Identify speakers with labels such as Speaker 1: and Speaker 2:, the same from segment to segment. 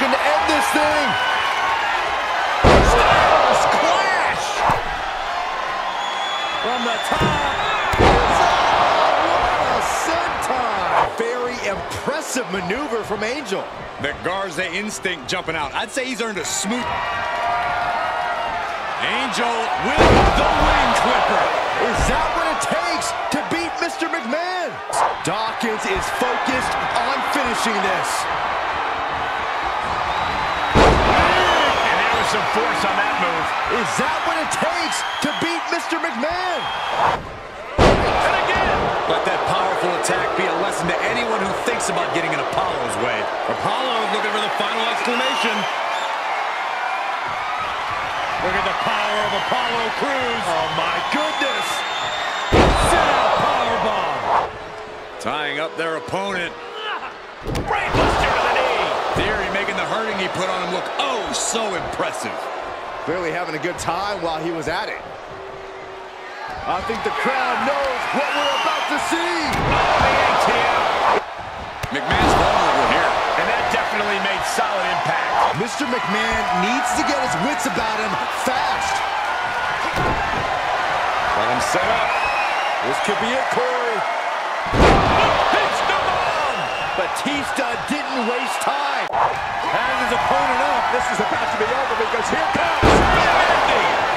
Speaker 1: looking to end this thing. Styles clash. From the top. What a senton. Very impressive maneuver from Angel.
Speaker 2: The Garza instinct jumping out. I'd say he's earned a smooth. Angel with the wing clipper.
Speaker 1: Is that what it takes to beat Mr. McMahon? Dawkins is focused on finishing this.
Speaker 3: Some force on that move.
Speaker 1: Is that what it takes to beat Mr. McMahon?
Speaker 3: And again.
Speaker 2: Let that powerful attack be a lesson to anyone who thinks about getting in Apollo's way. Apollo looking for the final exclamation.
Speaker 3: Look at the power of Apollo Crews.
Speaker 1: Oh my goodness!
Speaker 3: Sit out powerbomb.
Speaker 2: Tying up their opponent.
Speaker 3: Brainbuster to the knee.
Speaker 2: Theory making the hurting he put on him look oh so impressive.
Speaker 1: Clearly having a good time while he was at it. I think the crowd knows what we're about to see.
Speaker 3: Oh, the ATM.
Speaker 2: McMahon's vulnerable here.
Speaker 3: And that definitely made solid impact.
Speaker 1: Mr. McMahon needs to get his wits about him fast.
Speaker 2: Let him set up.
Speaker 1: This could be it, Corey.
Speaker 3: It's the
Speaker 1: waste time. Has his opponent up. This is about to be over because here comes.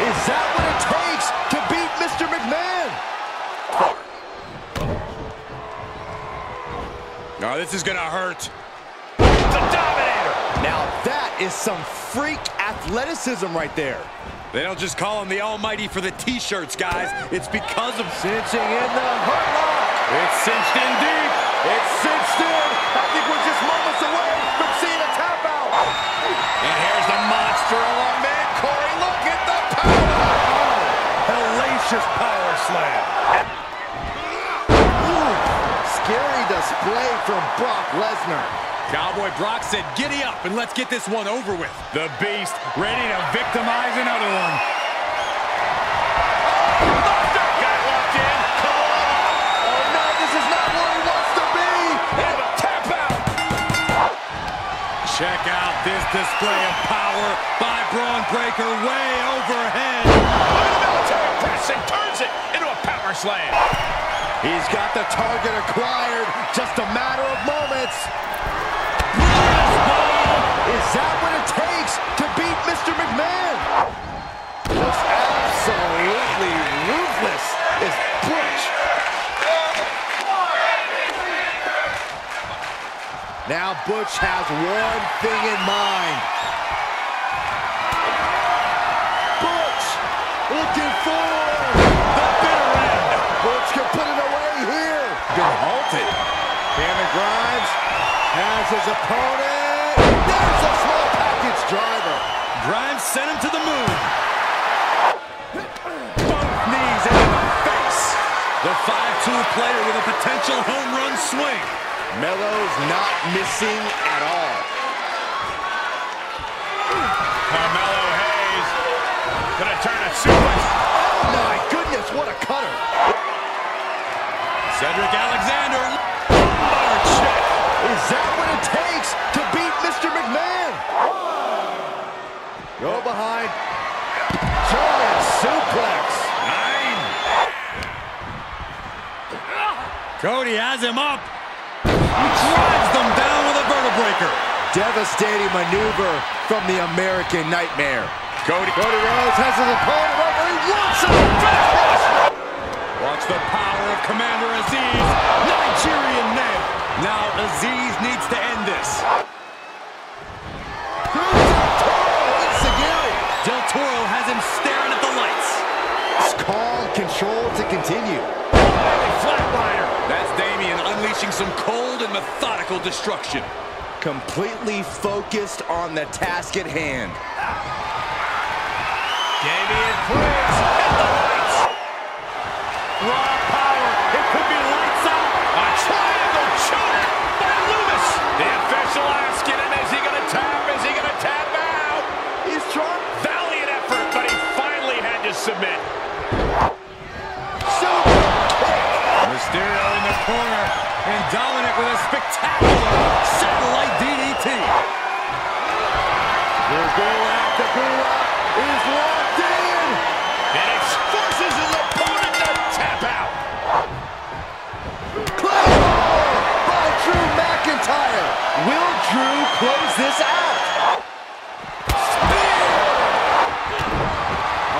Speaker 1: Is that what it takes to beat Mr. McMahon?
Speaker 2: Oh, this is gonna hurt.
Speaker 3: The Dominator.
Speaker 1: Now that is some freak athleticism right there.
Speaker 2: They don't just call him the Almighty for the T-shirts, guys. It's because of
Speaker 1: Cinching in the hurt lock.
Speaker 3: It's cinched in deep.
Speaker 1: It's cinched in.
Speaker 3: Hellacious power slam.
Speaker 1: Ooh, scary display from Brock Lesnar.
Speaker 2: Cowboy Brock said, giddy up and let's get this one over with.
Speaker 3: The Beast ready to victimize another one. Got locked in. Come on.
Speaker 1: Oh no, this is not where he wants to be.
Speaker 3: And a tap out.
Speaker 2: Check out this display of power by Bron Breakker way overhead.
Speaker 3: Look at the military press and turns it into a power slam.
Speaker 1: He's got the target acquired. Just a matter of moments. Is that what it takes to beat Mr. McMahon? Just absolutely ruthless is Butch. Now Butch has one thing in mind. Looking forward.
Speaker 3: The bitter end.
Speaker 1: Butch can put it away here.
Speaker 2: Been halted.
Speaker 1: Cameron Grimes has his opponent. There's a small package driver.
Speaker 2: Grimes sent him to the moon.
Speaker 1: Both knees into the face.
Speaker 2: The 5-2 player with a potential home run swing.
Speaker 1: Mello's not missing at all.
Speaker 3: Hayes gonna turn a suplex.
Speaker 1: Oh my goodness, what a cutter.
Speaker 2: Cedric Alexander.
Speaker 3: Check.
Speaker 1: Is that what it takes to beat Mr. McMahon? Go behind. German suplex.
Speaker 2: Nine. Cody has him up. He drives them down with a vertebreaker.
Speaker 1: Devastating maneuver from the American Nightmare.
Speaker 2: Cody.
Speaker 1: Cody Rhodes has his opponent over. He wants him.
Speaker 2: Watch the power of Commander Azeez. Nigerian nail. Now Azeez needs to end this. Del Toro has him staring at the lights.
Speaker 1: Calm, control to continue.
Speaker 3: Flatliner.
Speaker 2: That's Damian unleashing some cold and methodical destruction.
Speaker 1: Completely focused on the task at hand.
Speaker 3: Damian Priest hit the lights. Raw power. It could be lights out. A triangle choke by Lumis. The official asking him, is he going to tap? Is he going to tap out?
Speaker 1: He's trying.
Speaker 3: Valiant effort, but he finally had to submit.
Speaker 2: Mysterio in the corner, and Dominic with a spectacular
Speaker 1: close this out? Spear.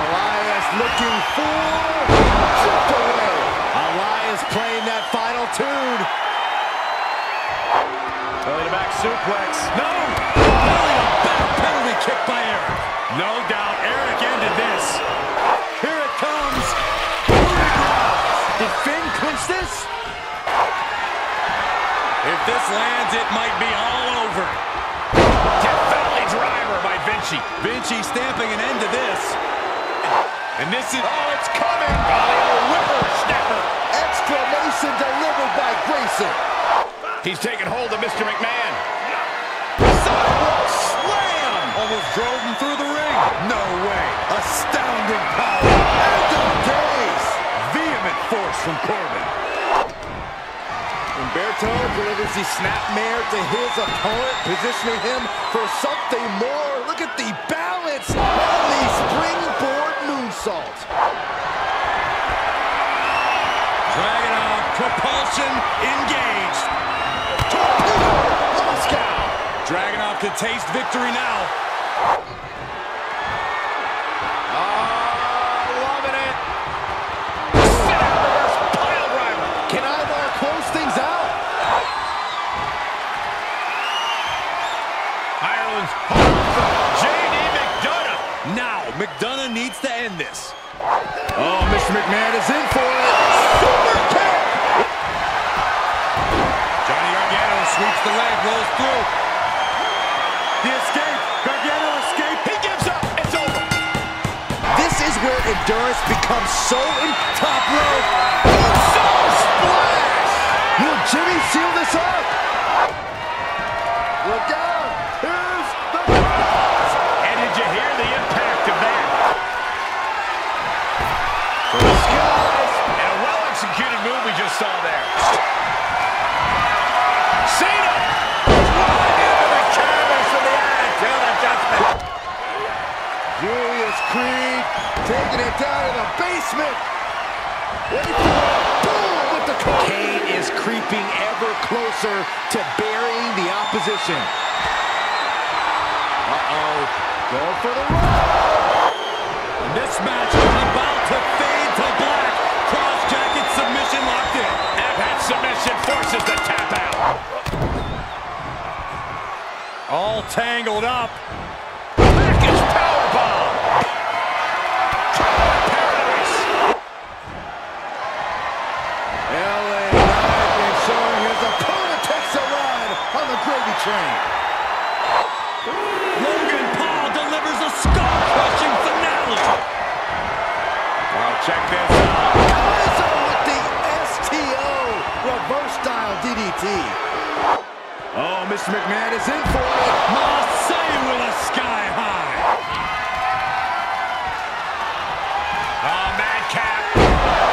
Speaker 1: Elias looking for chipped away. Elias playing that final tune.
Speaker 3: Belly to back suplex.
Speaker 2: No! Belly to back penalty kick by Eric.
Speaker 3: No doubt Eric ended this.
Speaker 1: Here it comes. Did Finn clinch this?
Speaker 2: If this lands, it might be all over.
Speaker 3: Vinci.
Speaker 2: Vinci stamping an end to this. And this is...
Speaker 3: Oh, it's coming. Galio whipper snapper.
Speaker 1: Exclamation delivered by Grayson.
Speaker 3: He's taking hold of Mr. McMahon.
Speaker 1: Sidewalk slam.
Speaker 2: Almost drove him through the ring. No way.
Speaker 1: Astounding power. End of days.
Speaker 2: Vehement force from Corbin.
Speaker 1: Humberto delivers the snapmare to his opponent, positioning him for something more. Look at the balance on the springboard moonsault.
Speaker 2: Dragunov, propulsion engaged.
Speaker 1: Moscow.
Speaker 2: Dragunov could taste victory now.
Speaker 3: Oh, loving it. Sit out reverse pile driver.
Speaker 1: Can Ivar close things out?
Speaker 3: Ireland's
Speaker 2: Now, McDonagh needs to end this.
Speaker 1: Oh, Mr. McMahon is in for it. Super kick.
Speaker 2: Johnny Gargano sweeps the leg, rolls through. The escape. Gargano escape.
Speaker 3: He gives up. It's over.
Speaker 1: This is where endurance becomes so in top rope. Creed taking it down to the basement. Wait for it. Boom with the cover. Kane is creeping ever closer to burying the opposition. Uh-oh. Go for the run.
Speaker 2: And this match is about to fade to black. Cross jacket submission locked in.
Speaker 3: And that submission forces the tap out.
Speaker 2: All tangled up.
Speaker 1: Train.
Speaker 2: Logan Paul delivers a skull-crushing finale.
Speaker 3: Oh, check this out.
Speaker 1: Kaiser with the STO reverse style DDT. Oh, Mr. McMahon is in for it.
Speaker 2: Marseille with a sky high.
Speaker 3: Oh, Madcap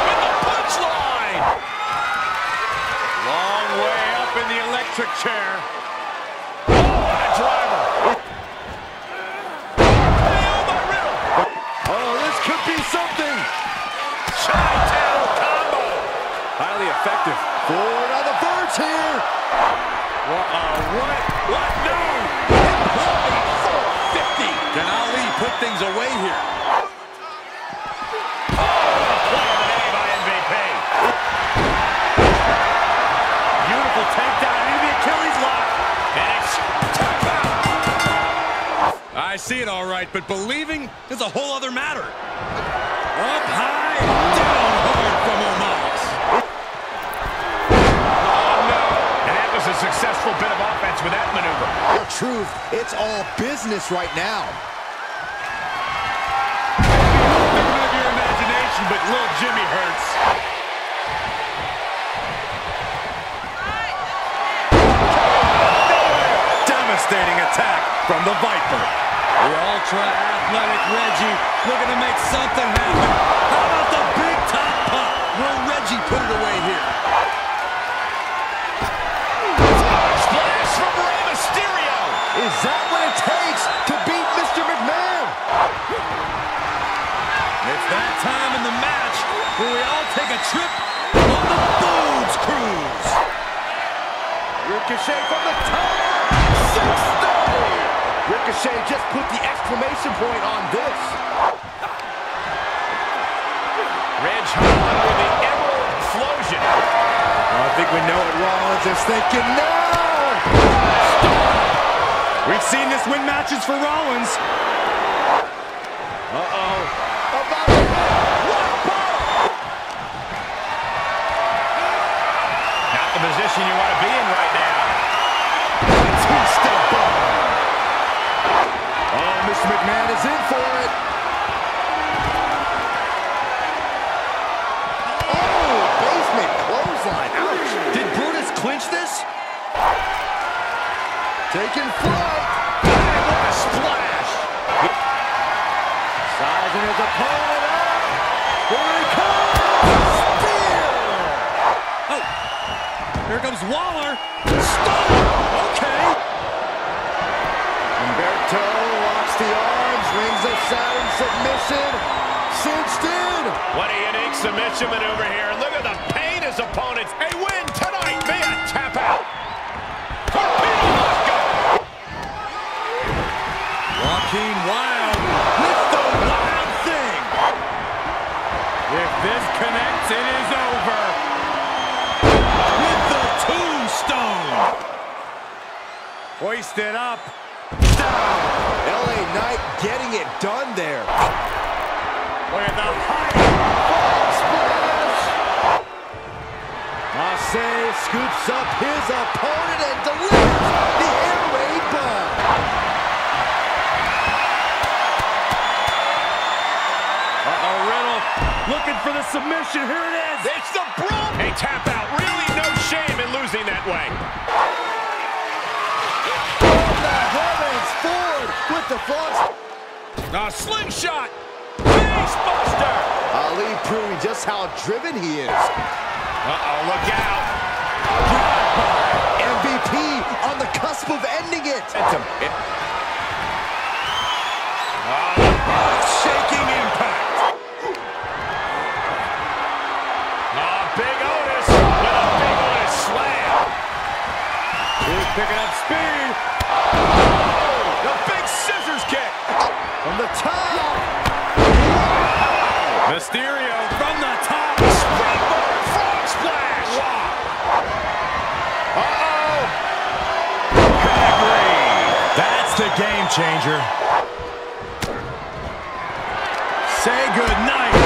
Speaker 3: with the punchline. Long way up in the electric chair.
Speaker 1: Effective. Forward on the verge here.
Speaker 3: Uh-oh, what? What? No. 50.
Speaker 2: Can Ali put things away here?
Speaker 3: Play of the day by MVP. Beautiful takedown into the Achilles lock. And it's tap out.
Speaker 2: I see it all right, but believing is a whole other matter. Up high,
Speaker 3: successful bit of offense with that maneuver.
Speaker 1: The truth, it's all business right now.
Speaker 2: Figment of your imagination, but little Jimmy hurts. Devastating attack from the Viper. The ultra-athletic Reggie looking to make something happen. How about the big top pop? Will Reggie put it away here?
Speaker 1: It's that time in the match where we all
Speaker 2: take a trip on the Boobs Cruise.
Speaker 1: Ricochet from the top. Ricochet just put the exclamation point on this.
Speaker 3: Ridge Holland with the Emerald Explosion.
Speaker 1: Well, I think we know what Rollins is thinking now.
Speaker 2: We've seen this win matches for Rollins.
Speaker 1: Taking flight.
Speaker 3: And what a splash.
Speaker 1: Sizing his opponent up. Here he comes. Spear.
Speaker 2: Oh, here comes Waller. Stunner. Okay.
Speaker 1: Humberto locks the arms, rings a Saturn submission. Cinched in.
Speaker 3: What a unique submission maneuver here. Look at the pain his opponents.
Speaker 2: Look at the height.
Speaker 1: Splash. Marseille scoops up his opponent and delivers the air raid bomb.
Speaker 2: Uh-oh, Riddle looking for the submission. Here it is.
Speaker 3: It's the Braun. A tap out. Really no shame in losing that way.
Speaker 1: The heavens forward with the flaws.
Speaker 3: A slingshot. Face buster.
Speaker 1: Ali proving just how driven he is.
Speaker 3: Uh-oh, look out.
Speaker 1: MVP on the cusp of ending it.
Speaker 3: It- Oh, shaking impact. Oh, Big Otis with a Big Otis slam.
Speaker 2: He's picking up speed.
Speaker 3: Oh, the big scissors kick.
Speaker 1: From the top.
Speaker 2: Mysterio from the top.
Speaker 3: Springboard frog splash. Uh-oh.
Speaker 2: That's the game changer. Say goodnight.